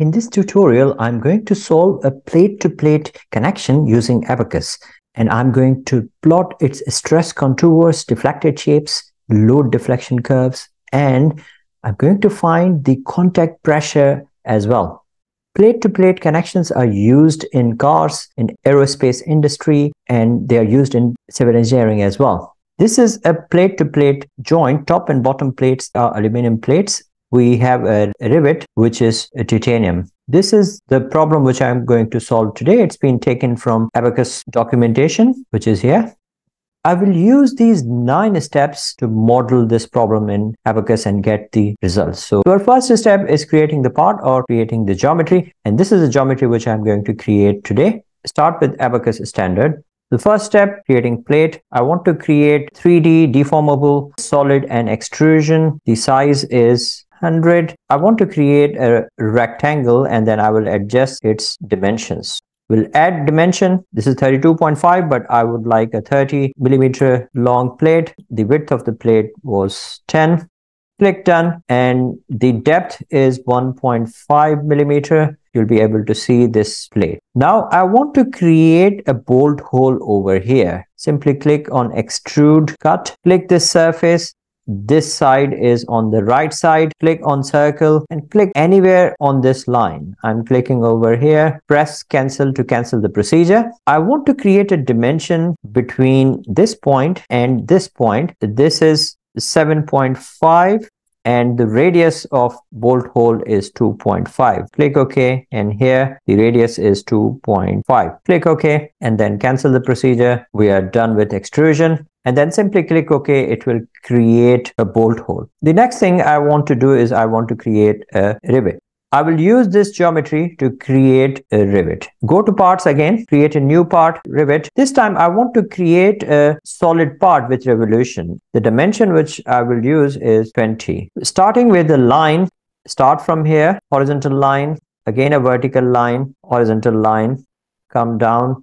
In this tutorial, I'm going to solve a plate-to-plate -plate connection using Abaqus, and I'm going to plot its stress contours, deflected shapes, load deflection curves, and I'm going to find the contact pressure as well. Plate-to-plate -plate connections are used in cars, in aerospace industry, and they are used in civil engineering as well. This is a plate-to-plate -plate joint. Top and bottom plates are aluminum plates we have a rivet which is titanium. This is the problem which I'm going to solve today. It's been taken from Abaqus documentation, which is here. I will use these nine steps to model this problem in Abaqus and get the results. So our first step is creating the part or creating the geometry. And this is the geometry which I'm going to create today. Start with Abaqus standard. The first step, creating plate. I want to create 3D deformable solid and extrusion. The size is 100. I want to create a rectangle and then I will adjust its dimensions. We'll add dimension. This is 32.5, but I would like a 30 millimeter long plate. The width of the plate was 10. Click done and the depth is 1.5 millimeter. You'll be able to see this plate. Now I want to create a bolt hole over here. Simply click on extrude cut. Click this surface this side is on the right side. Click on circle and click anywhere on this line. I'm clicking over here. Press cancel to cancel the procedure. I want to create a dimension between this point and this point. This is 7.5 and the radius of bolt hole is 2.5 click ok and here the radius is 2.5 click ok and then cancel the procedure. We are done with extrusion and then simply click OK, it will create a bolt hole. The next thing I want to do is I want to create a rivet. I will use this geometry to create a rivet. Go to parts again, create a new part, rivet. This time I want to create a solid part with revolution. The dimension which I will use is 20. Starting with the line, start from here, horizontal line, again a vertical line, horizontal line, come down,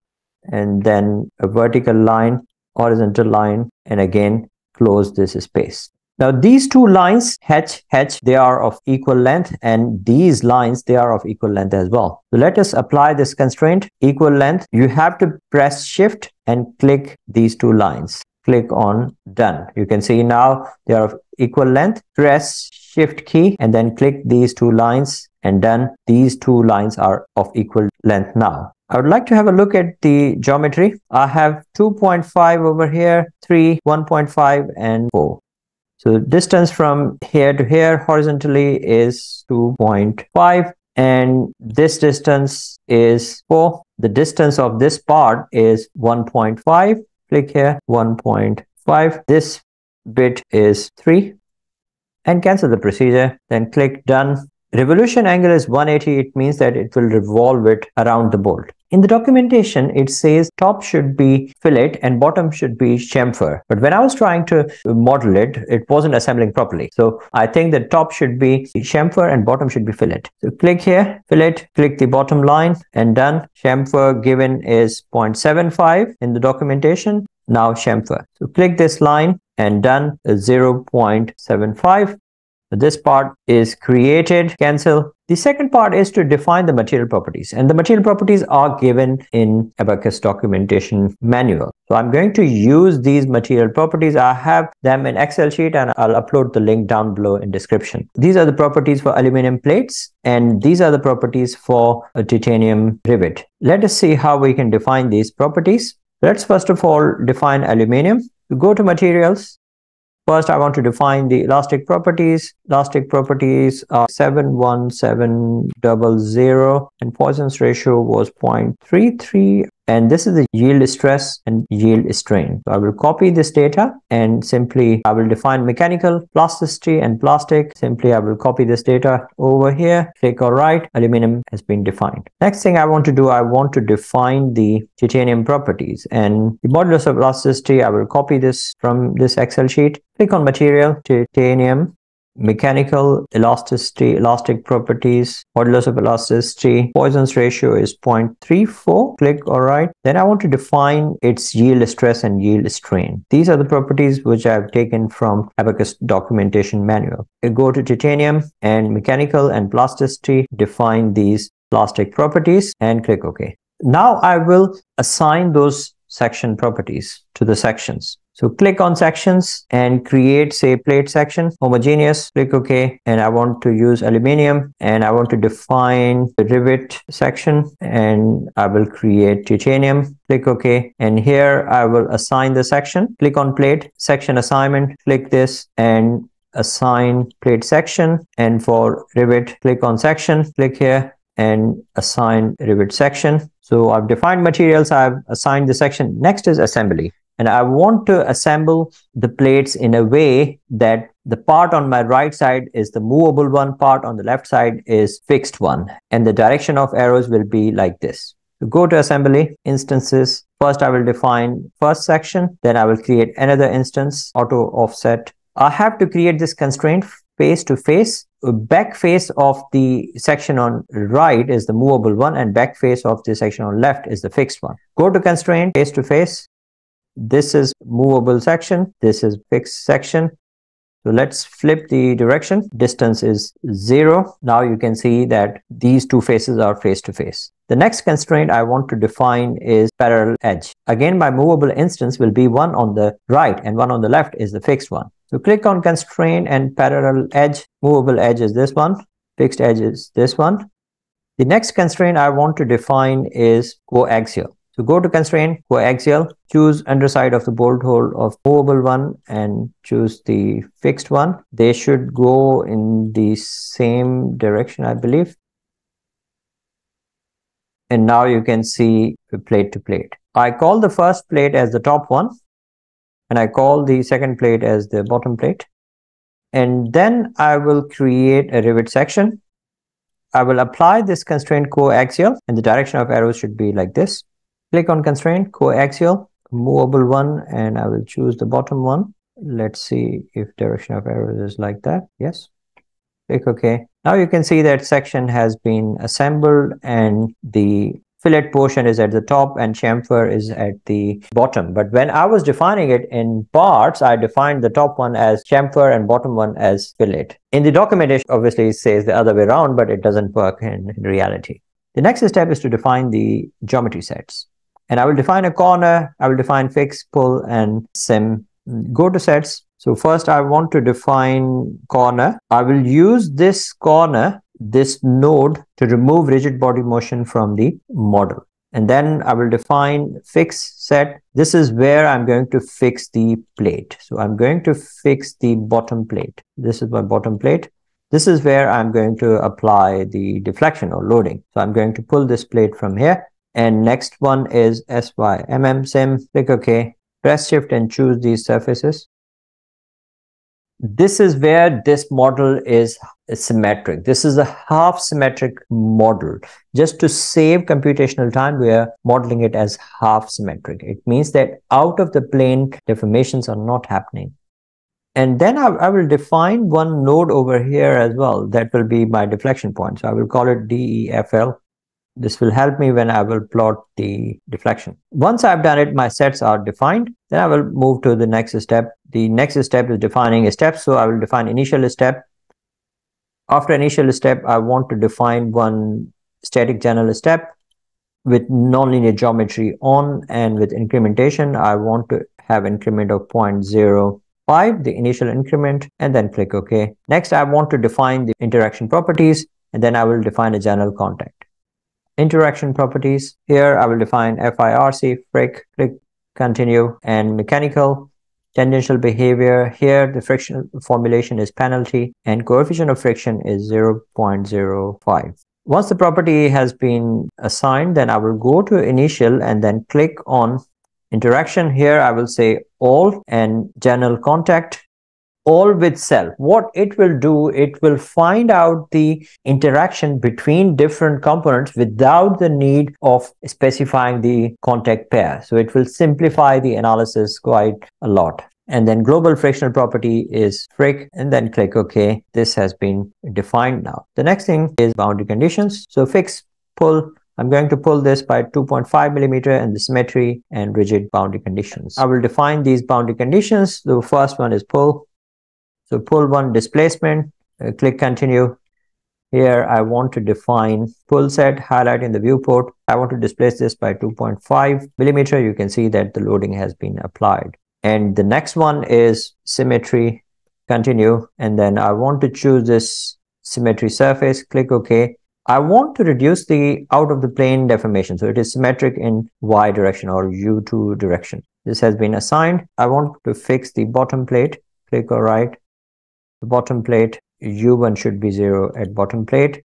and then a vertical line, horizontal line, and again close this space. Now these two lines, H, H, they are of equal length and these lines, they are of equal length as well. So let us apply this constraint, equal length. You have to press shift and click these two lines. Click on done. You can see now they are of equal length. Press shift key and then click these two lines and done. These two lines are of equal length now. I would like to have a look at the geometry. I have 2.5 over here, 3, 1.5 and 4. So distance from here to here horizontally is 2.5 and this distance is 4. The distance of this part is 1.5. Click here, 1.5. This bit is 3 and cancel the procedure. Then click done. Revolution angle is 180. It means that it will revolve it around the bolt. In the documentation, it says top should be fillet and bottom should be chamfer. But when I was trying to model it, it wasn't assembling properly. So I think the top should be chamfer and bottom should be fillet. So click here, fillet, click the bottom line and done. Chamfer given is 0.75 in the documentation. Now chamfer. So click this line and done 0.75 this part is created, cancel. The second part is to define the material properties and the material properties are given in Abaqus documentation manual. So I'm going to use these material properties. I have them in Excel sheet and I'll upload the link down below in description. These are the properties for aluminum plates and these are the properties for a titanium rivet. Let us see how we can define these properties. Let's first of all define aluminum. Go to materials First, I want to define the elastic properties. Elastic properties are 71700 and Poisson's ratio was 0.33 and this is the yield stress and yield strain. So I will copy this data and simply I will define mechanical plasticity and plastic. Simply I will copy this data over here, click or write, aluminum has been defined. Next thing I want to do, I want to define the titanium properties and the modulus of elasticity, I will copy this from this Excel sheet, click on material, titanium, mechanical elasticity, elastic properties, modulus of elasticity, Poisson's ratio is 0.34. Click all right. Then I want to define its yield stress and yield strain. These are the properties which I've taken from Abaqus documentation manual. I go to titanium and mechanical and plasticity, define these plastic properties and click OK. Now I will assign those section properties to the sections. So click on sections and create say plate section, homogeneous, click OK. And I want to use aluminium and I want to define the rivet section and I will create titanium, click OK. And here I will assign the section, click on plate, section assignment, click this and assign plate section. And for rivet, click on section, click here and assign rivet section. So I've defined materials, I've assigned the section. Next is assembly. And I want to assemble the plates in a way that the part on my right side is the movable one, part on the left side is fixed one. And the direction of arrows will be like this. Go to assembly, instances. First, I will define first section. Then I will create another instance, auto offset. I have to create this constraint face to face. Back face of the section on right is the movable one and back face of the section on left is the fixed one. Go to constraint face to face this is movable section. This is fixed section. So let's flip the direction. Distance is zero. Now you can see that these two faces are face to face. The next constraint I want to define is parallel edge. Again, my movable instance will be one on the right and one on the left is the fixed one. So click on constraint and parallel edge. Movable edge is this one. Fixed edge is this one. The next constraint I want to define is coaxial. So go to constraint, coaxial, choose underside of the bolt hole of movable one and choose the fixed one. They should go in the same direction, I believe. And now you can see plate to plate. I call the first plate as the top one and I call the second plate as the bottom plate. And then I will create a rivet section. I will apply this constraint coaxial and the direction of arrows should be like this. Click on constraint, coaxial, movable one, and I will choose the bottom one. Let's see if direction of arrows is like that. Yes. Click OK. Now you can see that section has been assembled and the fillet portion is at the top and chamfer is at the bottom. But when I was defining it in parts, I defined the top one as chamfer and bottom one as fillet. In the documentation, obviously it says the other way around, but it doesn't work in, in reality. The next step is to define the geometry sets. And I will define a corner, I will define fix, pull, and sim. Go to sets. So first I want to define corner. I will use this corner, this node to remove rigid body motion from the model. And then I will define fix set. This is where I'm going to fix the plate. So I'm going to fix the bottom plate. This is my bottom plate. This is where I'm going to apply the deflection or loading. So I'm going to pull this plate from here and next one is SYMM sim. Click OK. Press shift and choose these surfaces. This is where this model is symmetric. This is a half symmetric model. Just to save computational time, we are modeling it as half symmetric. It means that out of the plane, deformations are not happening. And then I, I, will define one node over here as well. That will be my deflection point. So I will call it DEFL. This will help me when I will plot the deflection. Once I've done it, my sets are defined. Then I will move to the next step. The next step is defining a step. So I will define initial step. After initial step, I want to define one static general step with nonlinear geometry on and with incrementation. I want to have increment of 0.05, the initial increment, and then click OK. Next, I want to define the interaction properties, and then I will define a general contact interaction properties. Here I will define FIRC, fric, click continue, and mechanical tangential behavior. Here the friction formulation is penalty and coefficient of friction is 0.05. Once the property has been assigned, then I will go to initial and then click on interaction. Here I will say all and general contact all with self. What it will do, it will find out the interaction between different components without the need of specifying the contact pair. So it will simplify the analysis quite a lot. and then global frictional property is fric and then click OK. This has been defined now. The next thing is boundary conditions. So fix pull I'm going to pull this by 2.5 millimeter and the symmetry and rigid boundary conditions. I will define these boundary conditions. The first one is pull. So pull one displacement, uh, click continue. Here I want to define pull set highlight in the viewport. I want to displace this by 2.5 millimeter. You can see that the loading has been applied. And the next one is symmetry, continue. And then I want to choose this symmetry surface, click OK. I want to reduce the out of the plane deformation. So it is symmetric in Y direction or U2 direction. This has been assigned. I want to fix the bottom plate. Click or right. The bottom plate U1 should be zero at bottom plate.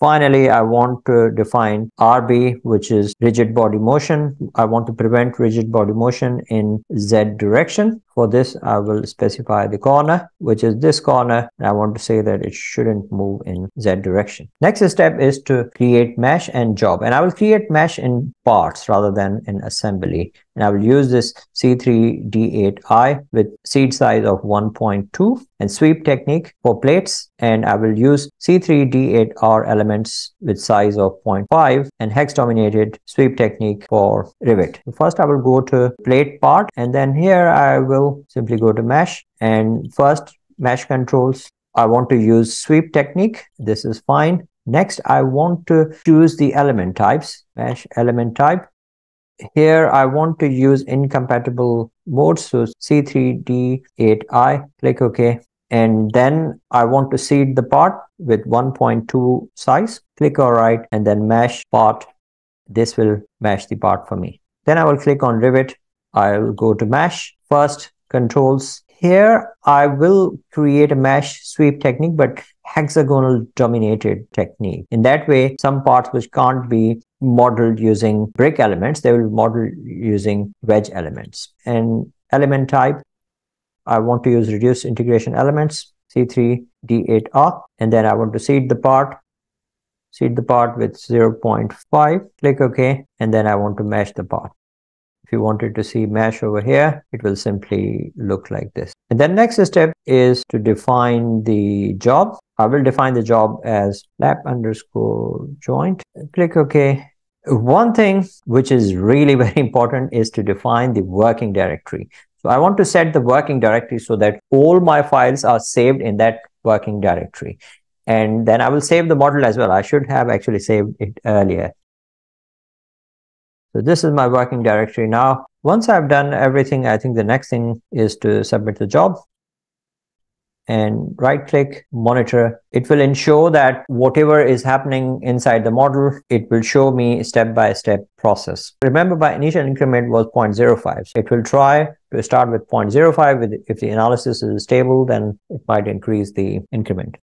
Finally, I want to define RB, which is rigid body motion. I want to prevent rigid body motion in Z direction. For this, I will specify the corner, which is this corner. I want to say that it shouldn't move in Z direction. Next step is to create mesh and job. And I will create mesh in parts rather than in assembly. And I will use this C3D8I with seed size of 1.2 and sweep technique for plates. And I will use C3D8R elements with size of 0.5 and hex dominated sweep technique for rivet. First, I will go to plate part and then here I will simply go to mesh and first mesh controls. I want to use sweep technique. This is fine. Next, I want to choose the element types, mesh element type. Here, I want to use incompatible modes. So C3D8I, click OK. And then I want to seed the part with 1.2 size. Click all right and then mesh part. This will mesh the part for me. Then I will click on rivet. I'll go to mesh. First, controls. Here, I will create a mesh sweep technique, but hexagonal dominated technique. In that way, some parts which can't be modeled using brick elements, they will model using wedge elements. And element type, I want to use reduced integration elements, C3D8R, and then I want to seed the part, seed the part with 0.5, click OK, and then I want to mesh the part. If you wanted to see mesh over here, it will simply look like this. And then next step is to define the job. I will define the job as lap underscore joint. Click OK. One thing which is really very important is to define the working directory. So I want to set the working directory so that all my files are saved in that working directory. And then I will save the model as well. I should have actually saved it earlier. So this is my working directory now. Once I've done everything, I think the next thing is to submit the job and right click monitor. It will ensure that whatever is happening inside the model, it will show me step by step process. Remember my initial increment was 0.05. So it will try to start with 0.05. If the analysis is stable, then it might increase the increment.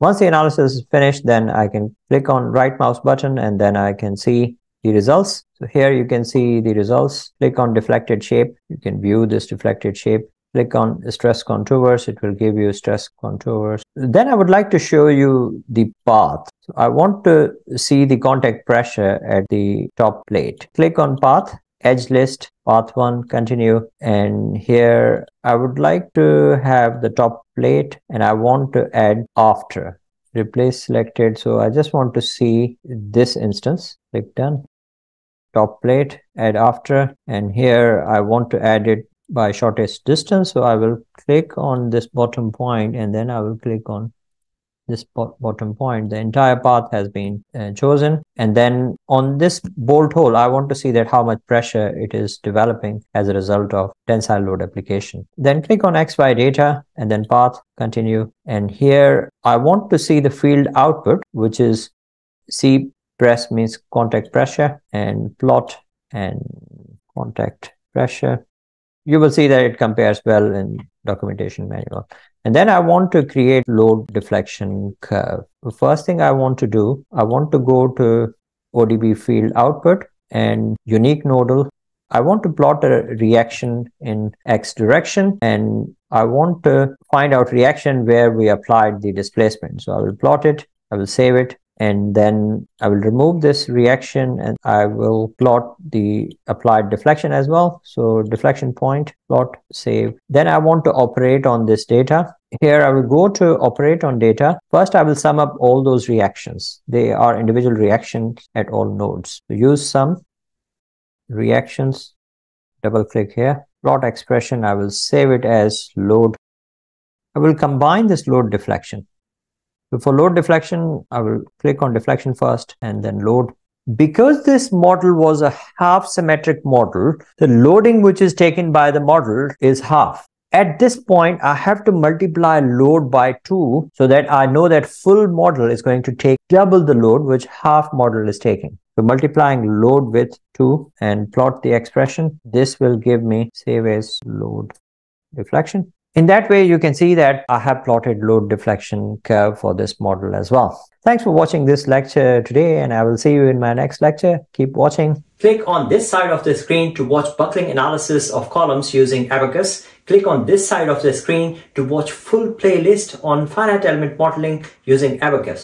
Once the analysis is finished, then I can click on right mouse button and then I can see the results. So here you can see the results. Click on deflected shape. You can view this deflected shape. Click on stress contours. It will give you stress contours. Then I would like to show you the path. So I want to see the contact pressure at the top plate. Click on path edge list path one continue and here I would like to have the top plate and I want to add after replace selected so I just want to see this instance click done top plate add after and here I want to add it by shortest distance. So I will click on this bottom point and then I will click on this bottom point. The entire path has been uh, chosen. And then on this bolt hole i want to see that how much pressure it is developing as a result of tensile load application. Then click on xy data and then path continue. And here i want to see the field output which is c press means contact pressure and plot and contact pressure you will see that it compares well in documentation manual and then I want to create load deflection curve. The first thing I want to do, I want to go to ODB field output and unique nodal. I want to plot a reaction in X direction and I want to find out reaction where we applied the displacement. So I will plot it, I will save it, and then I will remove this reaction and I will plot the applied deflection as well. So deflection point, plot, save. Then I want to operate on this data. Here I will go to operate on data. First, I will sum up all those reactions. They are individual reactions at all nodes. So use sum reactions, double click here, plot expression. I will save it as load. I will combine this load deflection. So for load deflection, I will click on deflection first and then load. Because this model was a half symmetric model, the loading which is taken by the model is half. At this point, I have to multiply load by 2 so that I know that full model is going to take double the load which half model is taking. So multiplying load with 2 and plot the expression. This will give me save as load deflection. In that way, you can see that I have plotted load deflection curve for this model as well. Thanks for watching this lecture today and I will see you in my next lecture. Keep watching. Click on this side of the screen to watch buckling analysis of columns using Abaqus. Click on this side of the screen to watch full playlist on finite element modeling using Abaqus.